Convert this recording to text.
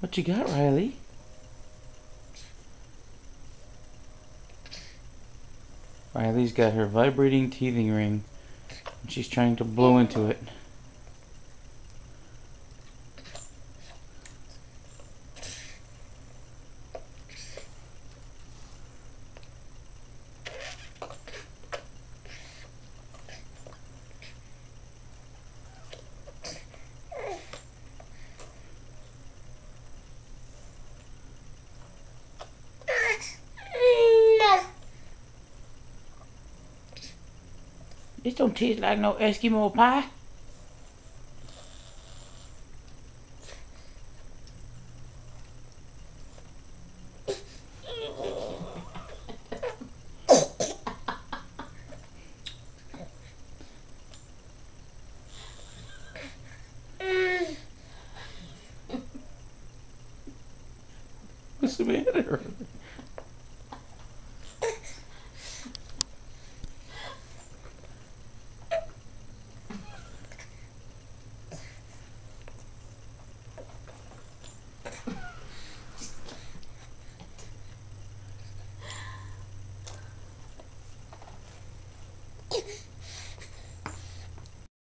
What you got, Riley? Riley's got her vibrating teething ring. And she's trying to blow into it. This don't taste like no Eskimo pie. What's the matter?